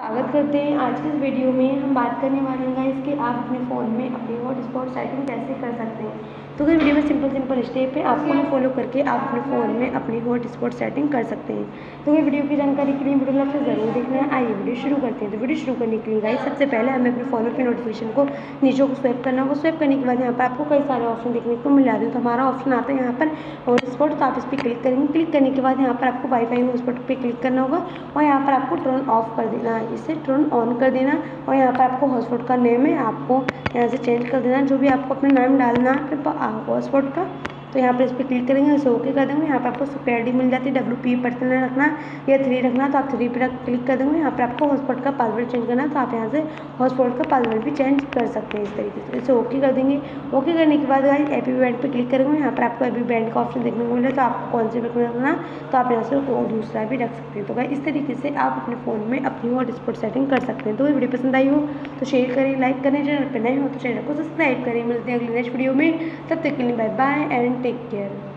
स्वागत करते हैं। आज के इस वीडियो में हम बात करने वाले हैं गाइस कि आप अपने फ़ोन में अपनी हॉटस्पॉट सेटिंग कैसे कर सकते हैं। तो अगर वीडियो में सिंपल सिंपल स्टेप है आपको उन्हें फॉलो करके आप अपने फ़ोन में अपनी हॉट स्पॉट सेटिंग कर सकते हैं। तो ये वीडियो की जानकारी के लिए वीडियो आपसे ज़रूर देखना है। आइए वीडियो शुरू करते हैं। तो वीडियो शुरू करने के लिए गाइस सबसे पहले हमें अपने फ़ोन पर नोटिफिकेशन को नीचे को स्वेप करना होगा। स्वेप करने के बाद यहाँ पर आपको कई सारे ऑप्शन देखने को मिल जाते हैं। तो हमारा ऑप्शन आता है यहाँ पर हॉट स्पॉट तो आप इस पर क्लिक करेंगे। क्लिक करने के बाद यहाँ पर आपको वाईफाई हॉटस्पॉट पर क्लिक करना होगा और यहाँ पर आपको टर्न ऑफ़ कर देना है। इसे टर्न ऑन कर देना और यहाँ पर आपको हॉटस्पॉट का नेम है, आपको यहाँ से चेंज कर देना जो भी आपको अपना नाम डालना है फिर पासपोर्ट का तो यहाँ पर इस पर क्लिक करेंगे इसे ओके कर देंगे। यहाँ पर आपको सिक्योरिटी मिल जाती है डब्ल्यू पी पर्सनल रखना या थ्री रखना तो आप थ्री पर क्लिक कर देंगे। यहाँ पर आपको हॉटस्पॉट का पासवर्ड चेंज करना तो आप यहाँ से हॉटस्पॉट का पासवर्ड भी चेंज कर सकते हैं इस तरीके से। इसे ओके कर देंगे। ओके करने के बाद गाइस एपी बैंड पर क्लिक करेंगे। यहाँ पर आपको एपी बैंड का ऑप्शन देखने को मिले तो आपको कौन से रखना तो आप यहाँ से दूसरा भी रख सकते हैं। तो गाइस इस तरीके से आप अपने फ़ोन में अपनी हॉटस्पॉट सेटिंग कर सकते हैं। तो वीडियो पसंद आई हो तो शेयर करें लाइक करें चैनल पर नए हो तो चैनल को सब्सक्राइब करें। मिलते हैं अगले नेक्स्ट वीडियो में। तब तक के लिए bye bye and take care.